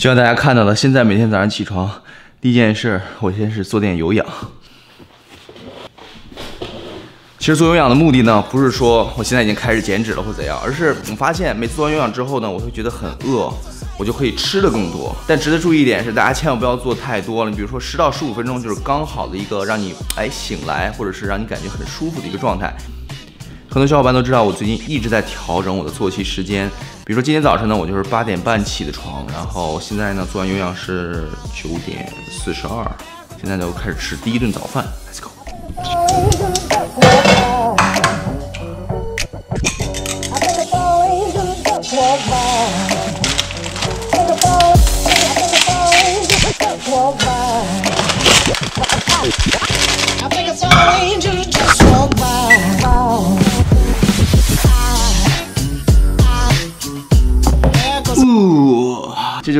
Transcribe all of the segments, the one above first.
就像大家看到的，现在每天早上起床，第一件事，我先是做点有氧。其实做有氧的目的呢，不是说我现在已经开始减脂了或怎样，而是我发现每次做完有氧之后呢，我会觉得很饿，我就可以吃的更多。但值得注意一点是，大家千万不要做太多了。你比如说十到十五分钟就是刚好的一个让你哎醒来，或者是让你感觉很舒服的一个状态。很多小伙伴都知道，我最近一直在调整我的作息时间。比如说今天早晨呢，我就是八点半起的床，然后现在呢做完有氧是九点四十二，现在就开始吃第一顿早饭。Let's go。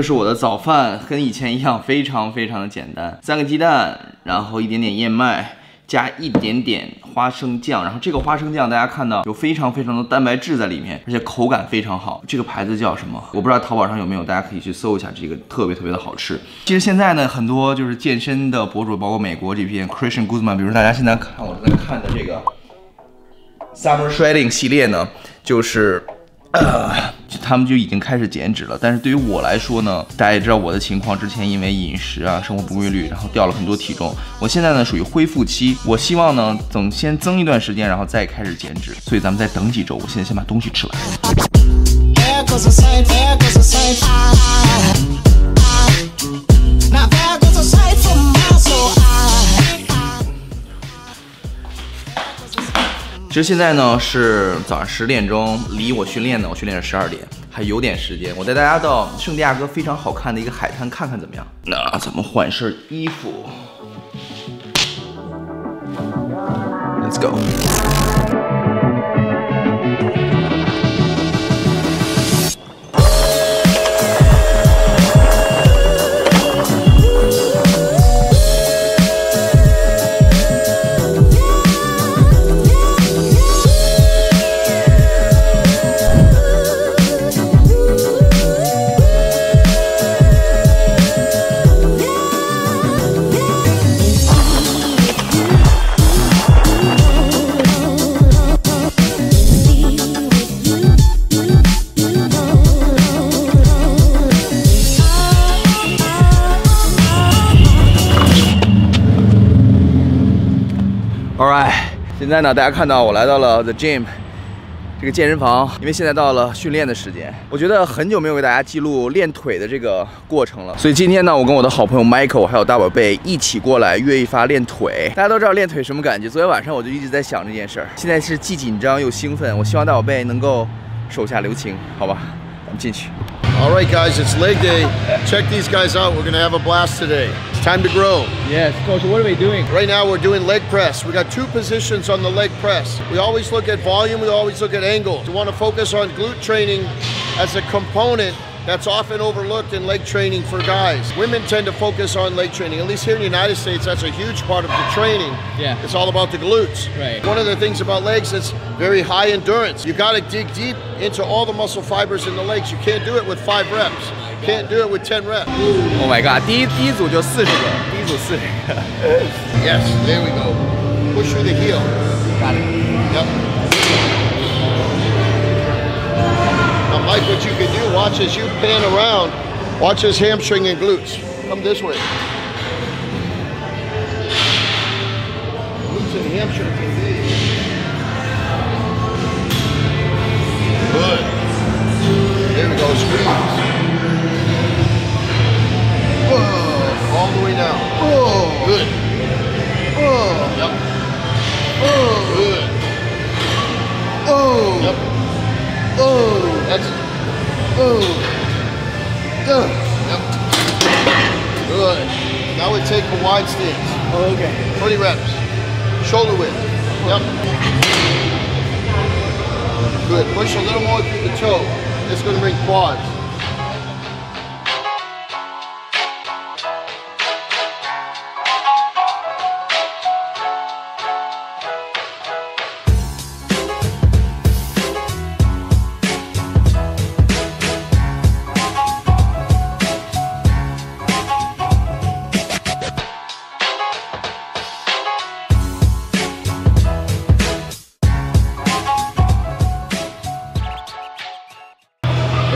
就是我的早饭，跟以前一样，非常非常的简单。三个鸡蛋，然后一点点燕麦，加一点点花生酱。然后这个花生酱大家看到有非常非常多蛋白质在里面，而且口感非常好。这个牌子叫什么？我不知道淘宝上有没有，大家可以去搜一下。这个特别特别的好吃。其实现在呢，很多就是健身的博主，包括美国这边 Christian Guzman，比如大家现在看我正在看的这个 Summer Shredding 系列呢，就是。呃，他们就已经开始减脂了。但是对于我来说呢，大家也知道我的情况，之前因为饮食啊、生活不规律，然后掉了很多体重。我现在呢属于恢复期，我希望呢等先增一段时间，然后再开始减脂。所以咱们再等几周，我现在先把东西吃完。其实现在呢是早上十点钟，离我训练呢，我训练是十二点，还有点时间。我带大家到圣地亚哥非常好看的一个海滩看看，怎么样？那咱们换身衣服，Let's go。现在呢，大家看到我来到了 The Gym 这个健身房，因为现在到了训练的时间。我觉得很久没有给大家记录练腿的这个过程了，所以今天呢，我跟我的好朋友 Michael 还有大宝贝一起过来约一发练腿。大家都知道练腿什么感觉，昨天晚上我就一直在想这件事儿，现在是既紧张又兴奋。我希望大宝贝能够手下留情，好吧？咱们进去。All right, guys, it's leg day. Check these guys out. We're going to have a blast today. It's time to grow. Yes, coach. What are we doing? Right now, we're doing leg press. We got two positions on the leg press. We always look at volume. We always look at angle. We want to focus on glute training as a component that's often overlooked in leg training for guys. Women tend to focus on leg training. At least here in the United States, that's a huge part of the training. Yeah. It's all about the glutes. Right. One of the things about legs is very high endurance. You got to dig deep into all the muscle fibers in the legs. You can't do it with five reps. Can't do it with 10 reps. Oh my god, 第一第一组就四十个，第一组四十个。yes, there we go. Push through the heel. Got it. Yep. Now, Mike, what you can do, watch as you pan around, watch his hamstring and glutes. Come this way. Glutes and hamstrings engage. Good. There we go, squeeze. Wide stance. Oh, okay. 20 reps. Shoulder width. Yep. Good. Push a little more through the toe. It's going to bring quads.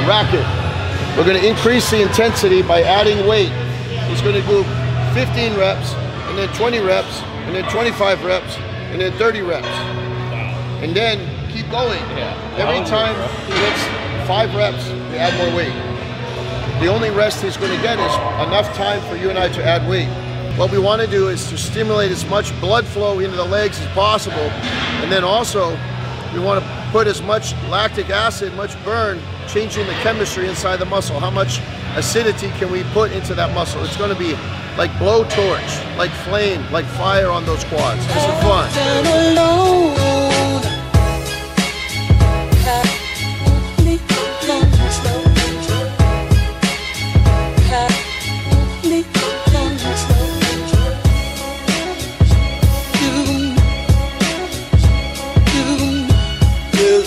It. We're going to increase the intensity by adding weight. He's going to do 15 reps, and then 20 reps, and then 25 reps, and then 30 reps. And then keep going. Every time he hits five reps, we add more weight. The only rest he's going to get is enough time for you and I to add weight. What we want to do is to stimulate as much blood flow into the legs as possible, and then also we want to put as much lactic acid, much burn, changing the chemistry inside the muscle. How much acidity can we put into that muscle? It's going to be like blowtorch, like flame, like fire on those quads. This is fun.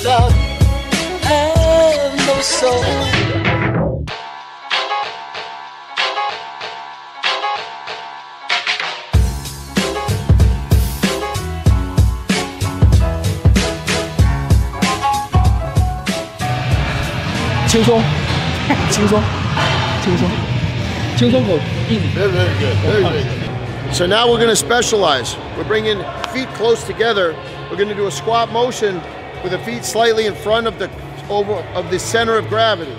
Without have no soul. Very, very good. Very, very good. So now we're going to specialize. We're bringing feet close together. We're going to do a squat motion with the feet slightly in front of the over of the center of gravity.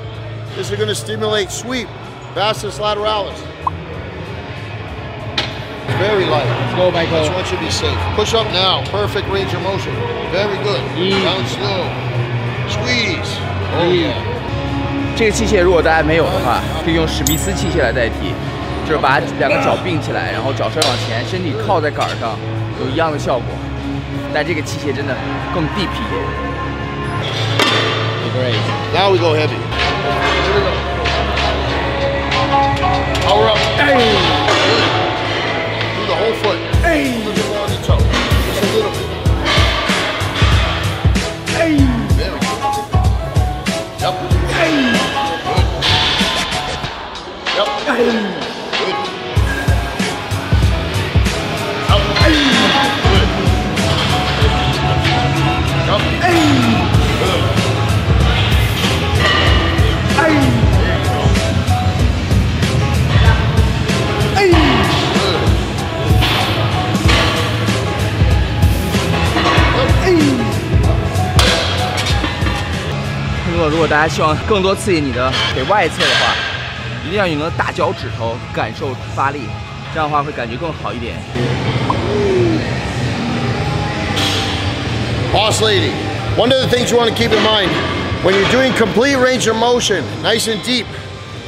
This is going to stimulate sweep, vastus lateralis. Very light. Go, Michael. I just want you to be safe. Push up now. Perfect range of motion. Very good. Down slow. Squeeze. Oh yeah. 这个器械如果大家没有的话，可以用史密斯器械来代替，就是把两个脚并起来，然后脚稍微往前，身体靠在杆儿上，有一样的效果。 但这个器械真的更地皮一点。Great. Now we go heavy. Here we go. Power up. Good. Do the whole foot. Hey. Up. Good. Good. 如果如果大家希望更多刺激你的腿外侧的话，一定要用你的大脚趾头感受发力，这样的话会感觉更好一点。Boss lady, one of the things you want to keep in mind when you're doing complete range of motion, nice and deep,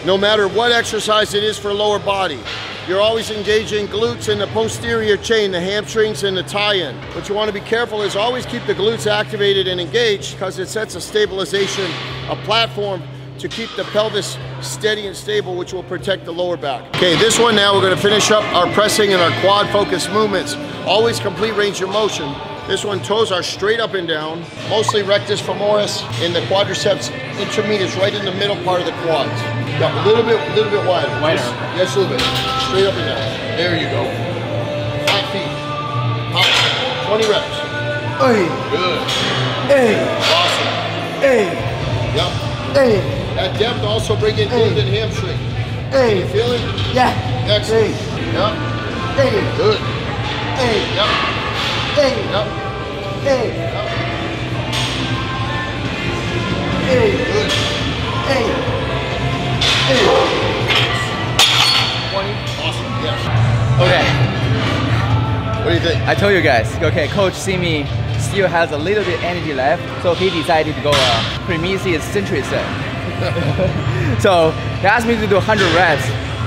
no matter what exercise it is for lower body, you're always engaging glutes in the posterior chain, the hamstrings and the tie-in. What you want to be careful is always keep the glutes activated and engaged because it sets a stabilization, a platform to keep the pelvis steady and stable, which will protect the lower back. Okay, this one now we're gonna finish up our pressing and our quad focused movements. Always complete range of motion. This one, toes are straight up and down, mostly rectus femoris and the quadriceps intermedius right in the middle part of the quads. Yeah, a little bit, a little bit wider. Wider. Yes, a little bit. Straight up and down. There you go. Flat feet. Hop. 20 reps. Good. Hey. Awesome. Hey. Yep. At depth, also bring in glute and hamstring. You feel it? Yeah. Excellent. Yep. Hey. Good. Yep. Yep. Good. 20. Awesome. Yes. Okay, What do you think? I told you guys. Okay, coach see me still has a little bit energy left, so he decided to go uh, Prometheus Century set. so he asked me to do 100 reps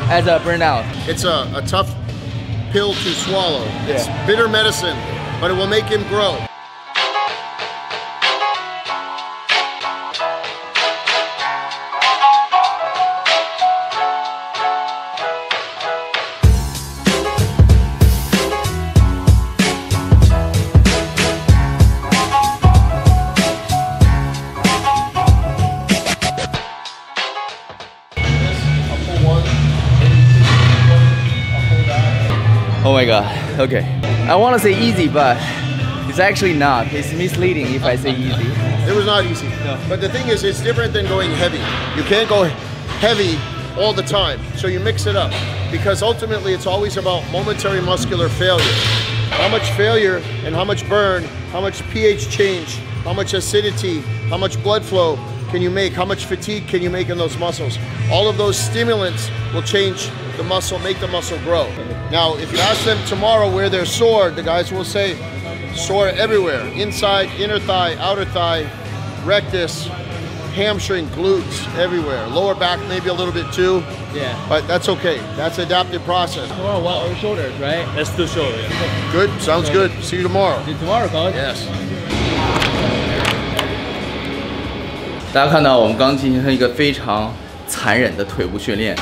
as a burnout. It's a, a tough pill to swallow. It's bitter medicine, but it will make him grow. My god. Okay. I want to say easy, but It's actually not. It's misleading if I say easy. It was not easy. No. But the thing is, it's different than going heavy. You can't go heavy all the time. So you mix it up. Because ultimately, it's always about momentary muscular failure. How much failure and how much burn, how much pH change, how much acidity, how much blood flow can you make? How much fatigue can you make in those muscles? All of those stimulants will change the muscle, make the muscle grow. Now, if you ask them tomorrow where they're sore, the guys will say sore everywhere inside, inner thigh, outer thigh, rectus, hamstring, glutes, everywhere. Lower back, maybe a little bit too. Yeah. But that's okay. That's adaptive process. Tomorrow, what or shoulders, right? Let's do shoulder. Yeah. Good. Sounds good. See you tomorrow. See you tomorrow, coach. Yes. 大家看到我们刚进行了一个非常残忍的腿部训练。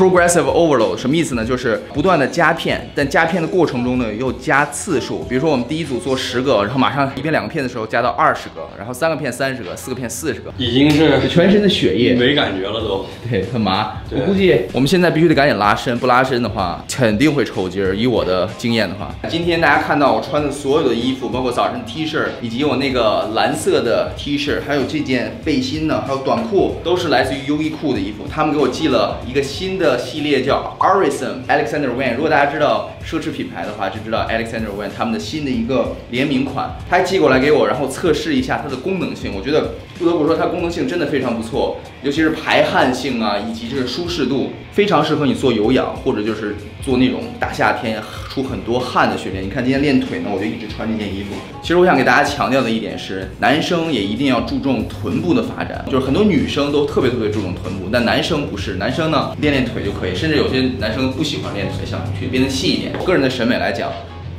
Progressive overload 什么意思呢？就是不断的加片，但加片的过程中呢又加次数。比如说我们第一组做十个，然后马上一片两个片的时候加到二十个，然后三个片三十个，四个片四十个，已经是全身的血液没感觉了都。对，很麻。我估计我们现在必须得赶紧拉伸，不拉伸的话肯定会抽筋儿。以我的经验的话，今天大家看到我穿的所有的衣服，包括早上 T 恤，以及我那个蓝色的 T 恤，还有这件背心呢，还有短裤，都是来自于优衣库的衣服。他们给我寄了一个新的系列，叫 Arison Alexander Wang。如果大家知道奢侈品牌的话，就知道 Alexander Wang 他们的新的一个联名款，他寄过来给我，然后测试一下它的功能性。我觉得不得不说，它功能性真的非常不错，尤其是排汗性啊，以及这个舒适度，非常适合你做有氧或者就是做那种大夏天出很多汗的训练。你看今天练腿呢，我就一直穿这件衣服。其实我想给大家强调的一点是，男生也一定要注重臀部的发展，就是很多女生都特别特别注重臀部，但男生不是，男生呢练练腿就可以，甚至有些男生不喜欢练腿，想去变得细一点。我个人的审美来讲，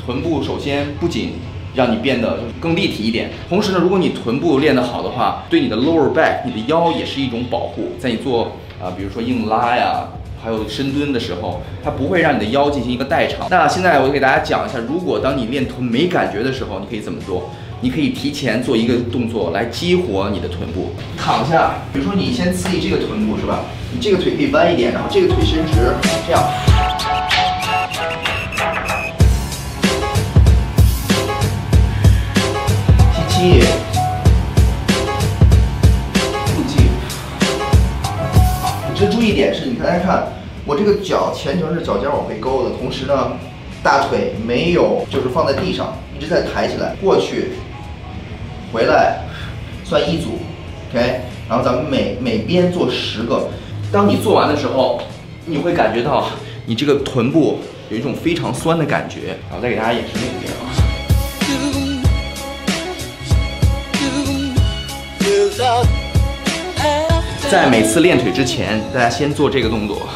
臀部首先不仅让你变得更立体一点。同时呢，如果你臀部练得好的话，对你的 lower back，你的腰也是一种保护。在你做啊、比如说硬拉呀，还有深蹲的时候，它不会让你的腰进行一个代偿。那现在我给大家讲一下，如果当你练臀没感觉的时候，你可以怎么做？你可以提前做一个动作来激活你的臀部。躺下，比如说你先刺激这个臀部是吧？你这个腿可以弯一点，然后这个腿伸直，这样。吸气，吐气。只注意点是，你看大家看，我这个脚前程是脚尖往回勾的，同时呢，大腿没有就是放在地上，一直在抬起来，过去，回来，算一组，OK，然后咱们每每边做十个。当你做完的时候，你会感觉到你这个臀部有一种非常酸的感觉，然后再给大家演示另一遍啊。在每次练腿之前，大家先做这个动作，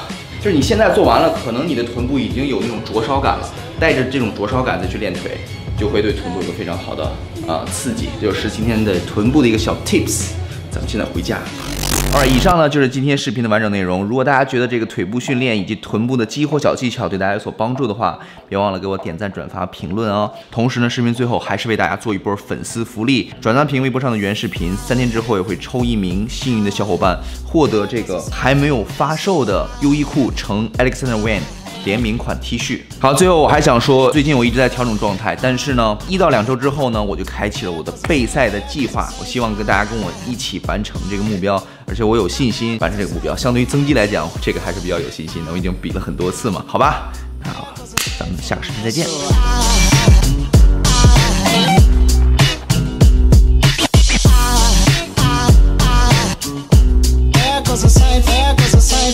就是你现在做完了，可能你的臀部已经有那种灼烧感了，带着这种灼烧感再去练腿，就会对臀部有个非常好的啊、刺激。这就是今天的臀部的一个小 tips。咱们现在回家。好了，以上呢就是今天视频的完整内容。如果大家觉得这个腿部训练以及臀部的激活小技巧对大家有所帮助的话，别忘了给我点赞、转发、评论哦。同时呢，视频最后还是为大家做一波粉丝福利，转赞屏微博上的原视频，三天之后也会抽一名幸运的小伙伴，获得这个还没有发售的优衣库乘 Alexander Wang。联名款 T 恤。好，最后我还想说，最近我一直在调整状态，但是呢，一到两周之后呢，我就开启了我的备赛的计划，我希望跟大家跟我一起完成这个目标，而且我有信心完成这个目标。相对于增肌来讲，这个还是比较有信心的，我已经比了很多次嘛，好吧。咱们下个视频再见。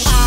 yeah